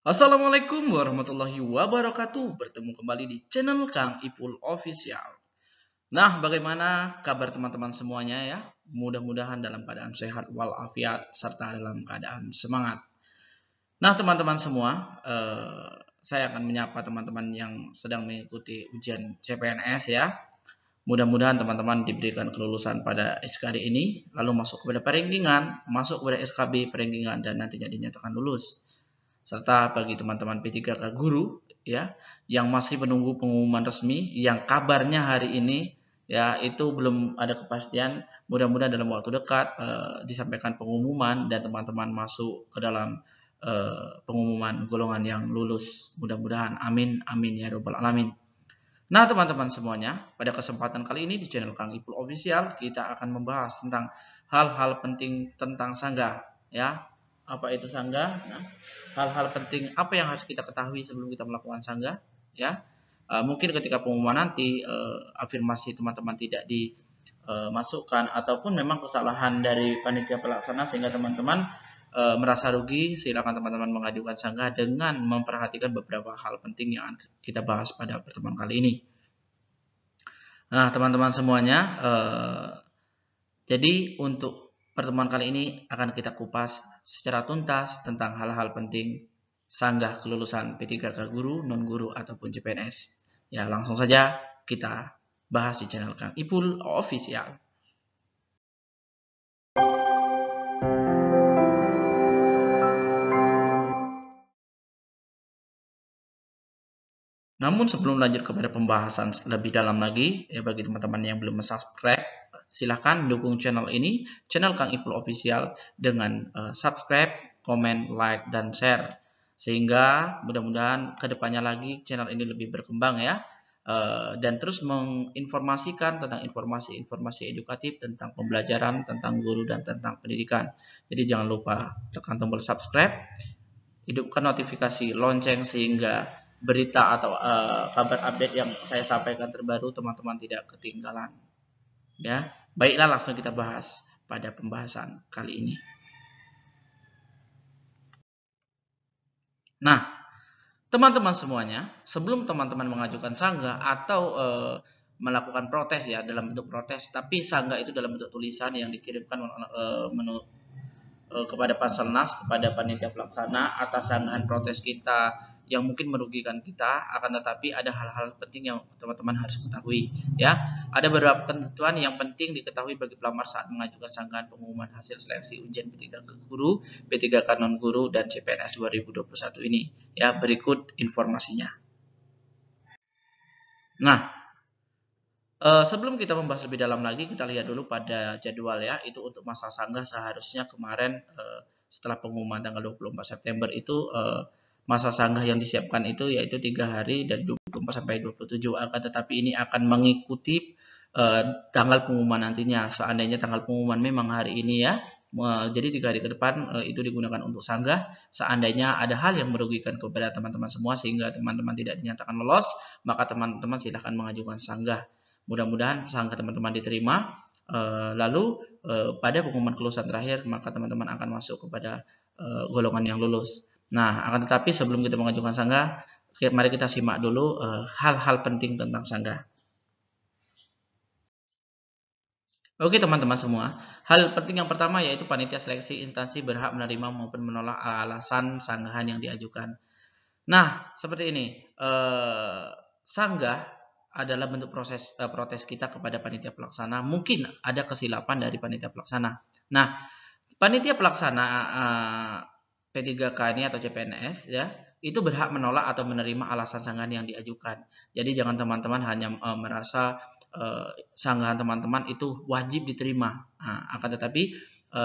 Assalamualaikum warahmatullahi wabarakatuh. Bertemu kembali di channel Kang Ipul Official. Nah, bagaimana kabar teman-teman semuanya ya? Mudah-mudahan dalam keadaan sehat walafiat serta dalam keadaan semangat. Nah, teman-teman semua, eh, saya akan menyapa teman-teman yang sedang mengikuti ujian CPNS ya. Mudah-mudahan teman-teman diberikan kelulusan pada SKD ini, lalu masuk kepada peringkingan, masuk kepada SKB peringkingan dan nantinya dinyatakan lulus serta bagi teman-teman P3K guru ya yang masih menunggu pengumuman resmi yang kabarnya hari ini ya itu belum ada kepastian mudah-mudahan dalam waktu dekat uh, disampaikan pengumuman dan teman-teman masuk ke dalam uh, pengumuman golongan yang lulus. Mudah-mudahan amin amin ya robbal alamin. Nah teman-teman semuanya pada kesempatan kali ini di channel Kang Ipul Official kita akan membahas tentang hal-hal penting tentang sangga ya apa itu sangga. Nah hal-hal penting apa yang harus kita ketahui sebelum kita melakukan sangga ya? Uh, mungkin ketika pengumuman nanti uh, afirmasi teman-teman tidak dimasukkan ataupun memang kesalahan dari panitia pelaksana sehingga teman-teman uh, merasa rugi silakan teman-teman mengajukan sangga dengan memperhatikan beberapa hal penting yang kita bahas pada pertemuan kali ini. Nah teman-teman semuanya uh, jadi untuk Pertemuan kali ini akan kita kupas secara tuntas tentang hal-hal penting sanggah kelulusan P3K guru, non-guru, ataupun CPNS. Ya, langsung saja kita bahas di channel Kang Ipul Official. Namun sebelum lanjut kepada pembahasan lebih dalam lagi, ya bagi teman-teman yang belum subscribe, silahkan dukung channel ini, channel Kang Ipul Official dengan uh, subscribe, komen, like, dan share. Sehingga mudah-mudahan ke depannya lagi channel ini lebih berkembang ya. Uh, dan terus menginformasikan tentang informasi-informasi edukatif tentang pembelajaran, tentang guru, dan tentang pendidikan. Jadi jangan lupa tekan tombol subscribe, hidupkan notifikasi lonceng sehingga berita atau uh, kabar update yang saya sampaikan terbaru teman-teman tidak ketinggalan. Ya, baiklah langsung kita bahas pada pembahasan kali ini. Nah, teman-teman semuanya, sebelum teman-teman mengajukan sanggah atau e, melakukan protes ya dalam bentuk protes, tapi sanggah itu dalam bentuk tulisan yang dikirimkan e, menu, e, kepada Panselnas, kepada panitia pelaksana atas sanggahan protes kita yang mungkin merugikan kita akan tetapi ada hal-hal penting yang teman-teman harus ketahui ya. Ada beberapa ketentuan yang penting diketahui bagi pelamar saat mengajukan sanggahan pengumuman hasil seleksi ujian P3K guru P3K non guru dan CPNS 2021 ini ya. Berikut informasinya. Nah Uh, sebelum kita membahas lebih dalam lagi, kita lihat dulu pada jadwal ya. Itu untuk masa sanggah seharusnya kemarin uh, setelah pengumuman tanggal 24 September itu uh, masa sanggah yang disiapkan itu yaitu tiga hari dari 24 sampai 27 akan tetapi ini akan mengikuti uh, tanggal pengumuman nantinya. Seandainya tanggal pengumuman memang hari ini ya jadi tiga hari ke depan uh, itu digunakan untuk sanggah. Seandainya ada hal yang merugikan kepada teman-teman semua sehingga teman-teman tidak dinyatakan lolos maka teman-teman silahkan mengajukan sanggah. Mudah-mudahan sanggah teman-teman diterima. Uh, lalu uh, pada pengumuman kelulusan terakhir maka teman-teman akan masuk kepada golongan yang lulus Nah, akan tetapi sebelum kita mengajukan sanggah, mari kita simak dulu eh, hal-hal uh, penting tentang sanggah. Oke teman-teman semua, hal penting yang pertama yaitu panitia seleksi instansi berhak menerima maupun menolak alasan sanggahan yang diajukan. Nah, seperti ini, eh, sanggah adalah bentuk proses eh, protes kita kepada panitia pelaksana. Mungkin ada kesilapan dari panitia pelaksana. Nah, panitia pelaksana eh, P3K ini atau CPNS ya itu berhak menolak atau menerima alasan sanggahan yang diajukan. Jadi jangan teman-teman hanya e, merasa e, sanggahan teman-teman itu wajib diterima. Nah, akan tetapi e,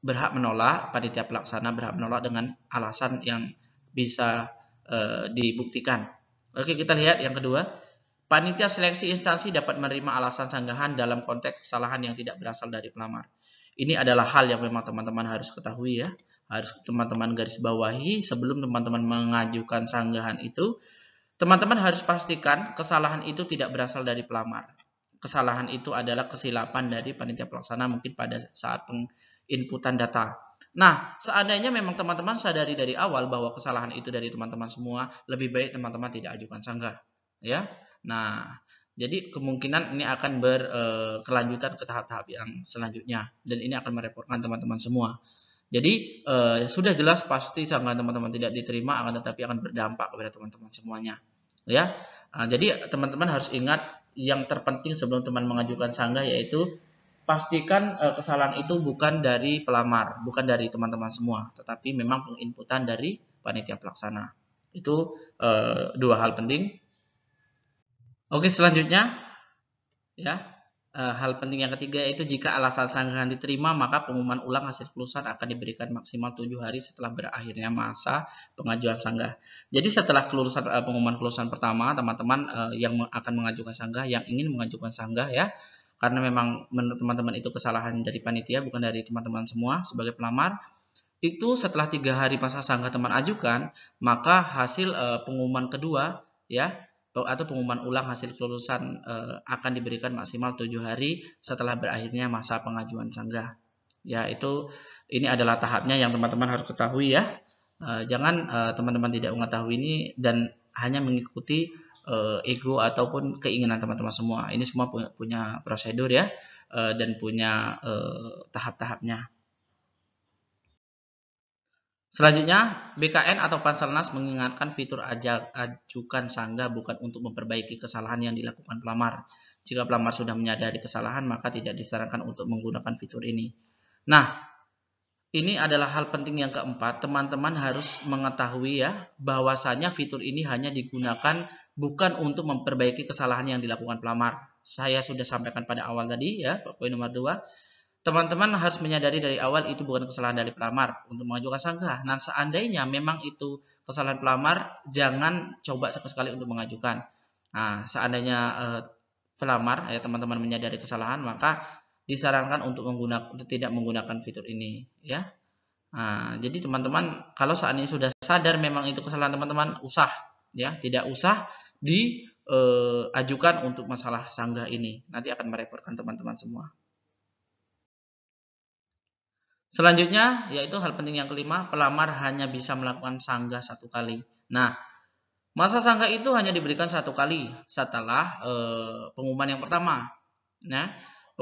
berhak menolak panitia pelaksana berhak menolak dengan alasan yang bisa e, dibuktikan. Oke kita lihat yang kedua. Panitia seleksi instansi dapat menerima alasan sanggahan dalam konteks kesalahan yang tidak berasal dari pelamar. Ini adalah hal yang memang teman-teman harus ketahui ya harus teman-teman garis bawahi sebelum teman-teman mengajukan sanggahan itu teman-teman harus pastikan kesalahan itu tidak berasal dari pelamar kesalahan itu adalah kesilapan dari panitia pelaksana mungkin pada saat penginputan data Nah, seandainya memang teman-teman sadari dari awal bahwa kesalahan itu dari teman-teman semua, lebih baik teman-teman tidak ajukan sanggah, ya. Nah, jadi kemungkinan ini akan berkelanjutan ke tahap-tahap yang selanjutnya dan ini akan merepotkan teman-teman semua. Jadi eh, sudah jelas pasti sanggah teman-teman tidak diterima akan tetapi akan berdampak kepada teman-teman semuanya. Ya. Nah, jadi teman-teman harus ingat yang terpenting sebelum teman mengajukan sanggah yaitu pastikan uh, kesalahan itu bukan dari pelamar, bukan dari teman-teman semua, tetapi memang penginputan dari panitia pelaksana. Itu uh, dua hal penting. Oke, selanjutnya ya uh, hal penting yang ketiga yaitu jika alasan sanggahan diterima maka pengumuman ulang hasil kelulusan akan diberikan maksimal tujuh hari setelah berakhirnya masa pengajuan sanggah. Jadi setelah kelulusan uh, pengumuman kelulusan pertama teman-teman uh, yang akan mengajukan sanggah yang ingin mengajukan sanggah ya karena memang menurut teman-teman itu kesalahan dari panitia bukan dari teman-teman semua sebagai pelamar itu setelah tiga hari masa sanggah teman ajukan maka hasil pengumuman kedua ya atau pengumuman ulang hasil kelulusan uh, akan diberikan maksimal tujuh hari setelah berakhirnya masa pengajuan sanggah ya itu ini adalah tahapnya yang teman-teman harus ketahui ya uh, jangan teman-teman uh, tidak mengetahui ini dan hanya mengikuti ego ataupun keinginan teman-teman semua. Ini semua punya, punya prosedur ya dan punya tahap-tahapnya. Selanjutnya, BKN atau Panselnas mengingatkan fitur ajak, ajukan sanggah bukan untuk memperbaiki kesalahan yang dilakukan pelamar. Jika pelamar sudah menyadari kesalahan, maka tidak disarankan untuk menggunakan fitur ini. Nah, ini adalah hal penting yang keempat, teman-teman harus mengetahui ya bahwasanya fitur ini hanya digunakan bukan untuk memperbaiki kesalahan yang dilakukan pelamar. Saya sudah sampaikan pada awal tadi ya, poin nomor dua. Teman-teman harus menyadari dari awal itu bukan kesalahan dari pelamar untuk mengajukan sanggah. Nah, seandainya memang itu kesalahan pelamar, jangan coba sekali untuk mengajukan. Nah, seandainya eh, pelamar ya teman-teman menyadari kesalahan, maka disarankan untuk menggunakan tidak menggunakan fitur ini ya nah, jadi teman-teman kalau ini sudah sadar memang itu kesalahan teman-teman usah ya tidak usah diajukan eh, untuk masalah sanggah ini nanti akan merepotkan teman-teman semua selanjutnya yaitu hal penting yang kelima pelamar hanya bisa melakukan sanggah satu kali nah masa sanggah itu hanya diberikan satu kali setelah eh, pengumuman yang pertama nah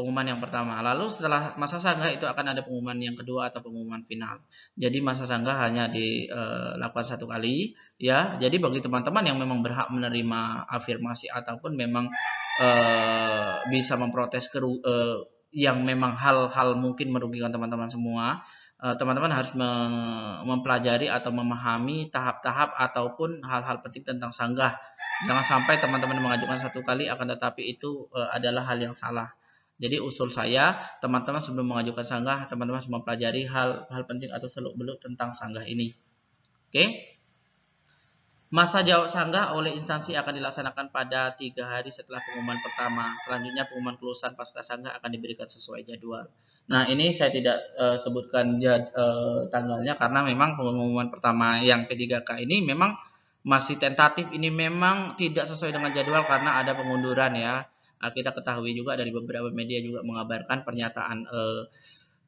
pengumuman yang pertama. Lalu setelah masa sanggah itu akan ada pengumuman yang kedua atau pengumuman final. Jadi masa sanggah hanya dilakukan satu kali ya. Jadi bagi teman-teman yang memang berhak menerima afirmasi ataupun memang uh, bisa memprotes ke uh, yang memang hal-hal mungkin merugikan teman-teman semua, teman-teman harus mempelajari atau memahami tahap-tahap ataupun hal-hal penting tentang sanggah. Jangan sampai teman-teman mengajukan satu kali akan tetapi itu adalah hal yang salah. Jadi usul saya, teman-teman sebelum mengajukan sanggah, teman-teman harus mempelajari hal-hal penting atau seluk-beluk tentang sanggah ini. Oke? Masa jawab sanggah oleh instansi akan dilaksanakan pada tiga hari setelah pengumuman pertama. Selanjutnya pengumuman kelulusan pasca sanggah akan diberikan sesuai jadwal. Nah ini saya tidak uh, sebutkan uh, tanggalnya karena memang pengumuman pertama yang P3K ini memang masih tentatif. Ini memang tidak sesuai dengan jadwal karena ada pengunduran ya uh, kita ketahui juga dari beberapa media juga mengabarkan pernyataan uh,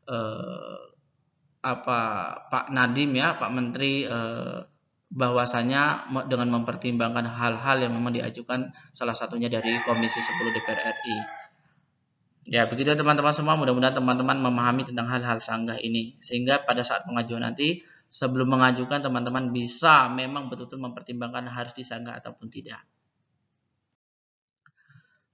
uh, apa Pak Nadim ya Pak Menteri uh, bahwasanya dengan mempertimbangkan hal-hal yang memang diajukan salah satunya dari Komisi 10 DPR RI. Ya, begitu teman-teman semua, mudah-mudahan teman-teman memahami tentang hal-hal sanggah ini sehingga pada saat pengajuan nanti sebelum mengajukan teman-teman bisa memang betul-betul mempertimbangkan harus disanggah ataupun tidak.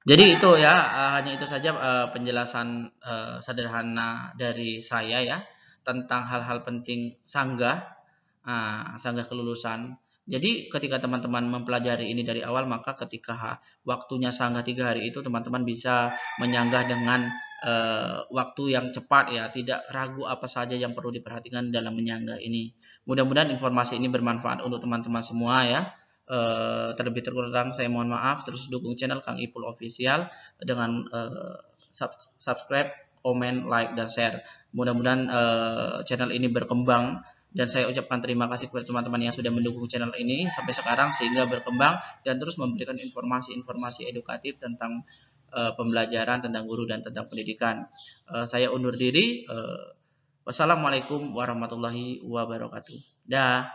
Jadi itu ya uh, hanya itu saja uh, penjelasan uh, sederhana dari saya ya tentang hal-hal penting sanggah, uh, sanggah kelulusan. Jadi ketika teman-teman mempelajari ini dari awal maka ketika waktunya sanggah tiga hari itu teman-teman bisa menyanggah dengan uh, waktu yang cepat ya, tidak ragu apa saja yang perlu diperhatikan dalam menyanggah ini. Mudah-mudahan informasi ini bermanfaat untuk teman-teman semua ya. Uh, terlebih terkurang saya mohon maaf terus dukung channel Kang Ipul official dengan uh, sub subscribe, komen, like dan share. Mudah-mudahan uh, channel ini berkembang dan saya ucapkan terima kasih kepada teman-teman yang sudah mendukung channel ini sampai sekarang sehingga berkembang dan terus memberikan informasi-informasi edukatif tentang uh, pembelajaran tentang guru dan tentang pendidikan. Uh, saya undur diri. Uh, Wassalamualaikum warahmatullahi wabarakatuh. Dah.